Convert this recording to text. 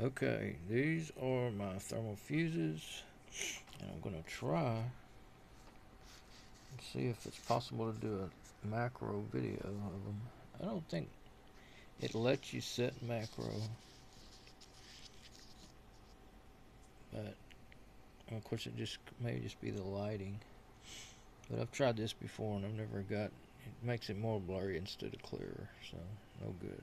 Okay, these are my thermal fuses. And I'm going to try and see if it's possible to do a macro video of them. I don't think it lets you set macro. But of course it just may just be the lighting. But I've tried this before and I've never got it makes it more blurry instead of clearer, so no good.